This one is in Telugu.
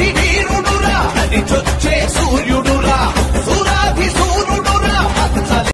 అతి వీరుడురా అది చొచ్చే సూర్యుడు